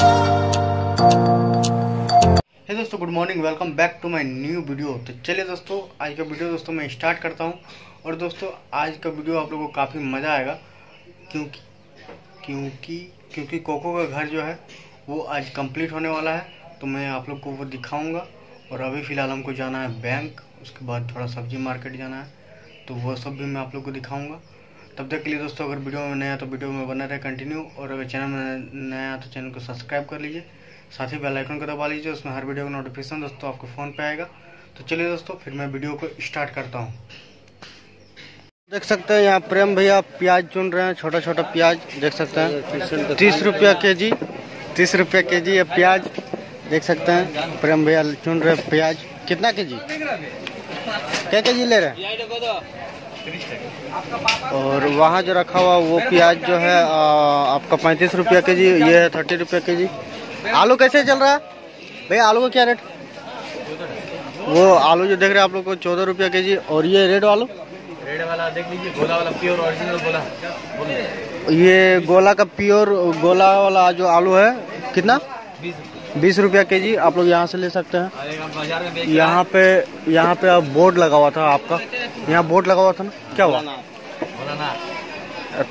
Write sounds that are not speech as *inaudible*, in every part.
है दोस्तों good morning welcome back to my new video तो चलिए दोस्तों, आज का वीडियो दोस्तों मैं स्टार्ट करता हूँ। और दोस्तों, आज का वीडियो आप लोगों को काफ़ी मज़ा आएगा। क्योंकि क्योंकि क्योंकि कोको का घर जो है, वो आज कंप्लीट होने वाला है। तो मैं आप लोग को वो दिखाऊँगा। और अभी फ़िलहाल हमको जाना है बैंक उसके बाद थोड़ा सब्ज़ी मार्केट जाना है। तो वो सब भी मैं आप लोग को दिखाऊँगा। तब तक के लिए दोस्तों, अगर वीडियो में नया तो वीडियो में बना रहे कंटिन्यू और अगर चैनल में नया तो चैनल को सब्सक्राइब कर लीजिए। साथ ही बेल आइकन को दबा लीजिए, उसमें हर वीडियो का नोटिफिकेशन दोस्तों आपको फ़ोन पे आएगा। तो चलिए दोस्तों, फिर मैं वीडियो को स्टार्ट करता हूँ। देख सकते हैं यहाँ प्रेम भैया प्याज चुन रहे हैं छोटा छोटा प्याज। देख सकते हैं, तीस रुपया के जी तीस रुपया के जी ये प्याज। देख सकते हैं, प्रेम भैया चुन रहे प्याज। कितना के जी क्या के जी ले रहे हैं? और वहाँ जो रखा हुआ वो प्याज जो है आ, आपका पैंतीस रुपया के जी ये है थर्टी रुपया के जी आलू कैसे चल रहा है? भैया आलू का क्या रेट? वो आलू जो देख रहे हैं आप लोग को चौदह रुपया के जी और ये रेड आलू? रेड वाला देख लीजिए गोला वाला प्योर ओरिजिनल गोला। ये गोला का प्योर गोला वाला जो आलू है कितना? बीस बीस रुपया के जी, आप लोग यहाँ से ले सकते हैं। यहाँ पे यहाँ पे अब बोर्ड लगा हुआ था आपका। यहाँ बोर्ड लगा हुआ था ना? क्या हुआ?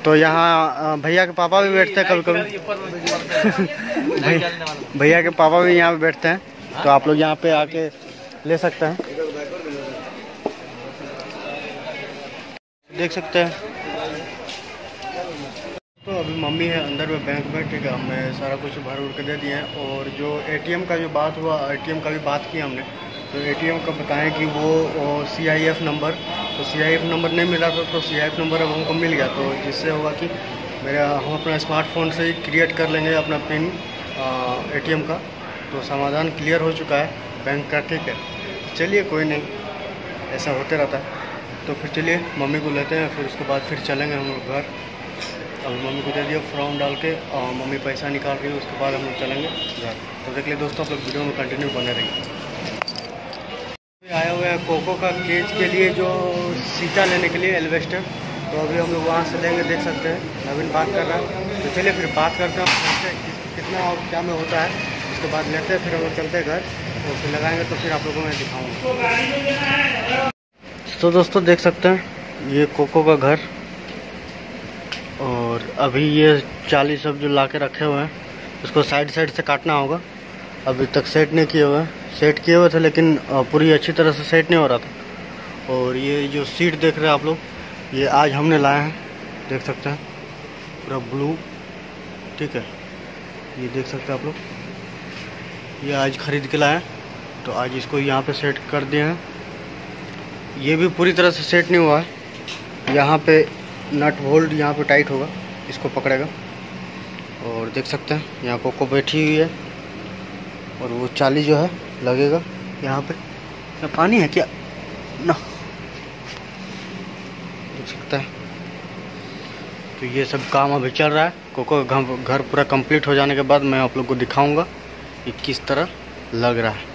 तो यहाँ भैया के पापा भी बैठते हैं कभी कभी। *laughs* भैया के पापा भी यहाँ पे बैठते हैं। तो आप लोग यहाँ पे आके ले सकते हैं। देख सकते हैं। तो अभी मम्मी है अंदर में बैंक में, ठीक है, हमने सारा कुछ भर उड़ के दे दिए हैं और जो एटीएम का जो बात हुआ एटीएम का भी बात की हमने तो एटीएम का बताएँ कि वो सी आई एफ़ नंबर तो सी आई एफ़ नंबर नहीं मिला था तो सी आई एफ़ नंबर अब हमको मिल गया तो जिससे होगा कि मेरा, हम अपना स्मार्टफ़ोन से ही क्रिएट कर लेंगे अपना पिन एटीएम का तो समाधान क्लियर हो चुका है बैंक का, ठीक है। चलिए, कोई नहीं, ऐसा होते रहता है। तो फिर चलिए, मम्मी को लेते हैं, फिर उसके बाद फिर चलेंगे हम लोग घर। अब मम्मी को दे दिया फॉर्म डाल के, और मम्मी पैसा निकाल रही है, उसके बाद हम लोग चलेंगे। घर तो देख लिए दोस्तों, आप लोग वीडियो में कंटिन्यू बने रहिए। आया हुआ है कोको का केज के लिए जो सीटा लेने के लिए एलवेस्टर तो अभी हम लोग वहाँ से लेंगे देख सकते हैं। नवीन बात कर रहा है। तो चलिए फिर बात करते हैं कितना और क्या में होता है। उसके बाद लेते हैं, फिर हम लोग चलते हैं घर। तो फिर लगाएँगे तो फिर आप लोगों को मैं दिखाऊँगा। तो दोस्तों, देख सकते हैं, ये कोको का घर। और अभी ये चाली सब जो ला के रखे हुए हैं, इसको साइड साइड से काटना होगा। अभी तक सेट नहीं किए हुए हैं। सेट किए हुए थे, लेकिन पूरी अच्छी तरह से सेट नहीं हो रहा था। और ये जो सीट देख रहे हैं आप लोग, ये आज हमने लाए हैं। देख सकते हैं। पूरा ब्लू ठीक है। ये देख सकते हैं आप लोग। ये आज खरीद के लाए हैं। तो आज इसको यहाँ पे सेट कर दिए हैं। ये भी पूरी तरह से सेट नहीं हुआ है। यहाँ पे नट बोल्ट यहाँ पे टाइट होगा, इसको पकड़ेगा। और देख सकते हैं, यहाँ कोको बैठी हुई है, और वो चाली जो है, लगेगा यहाँ पे। क्या पानी है क्या? ना। देख सकते हैं। तो ये सब काम अभी चल रहा है। कोको घर पूरा कंप्लीट हो जाने के बाद मैं आप लोग को दिखाऊँगा कि किस तरह लग रहा है।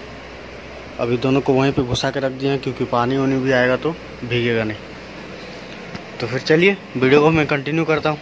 अभी दोनों को वहीं पे घुसा के रख दिए हैं, क्योंकि पानी वानी भी आएगा तो भीगेगा नहीं। तो फिर चलिए वीडियो को मैं कंटिन्यू करता हूँ।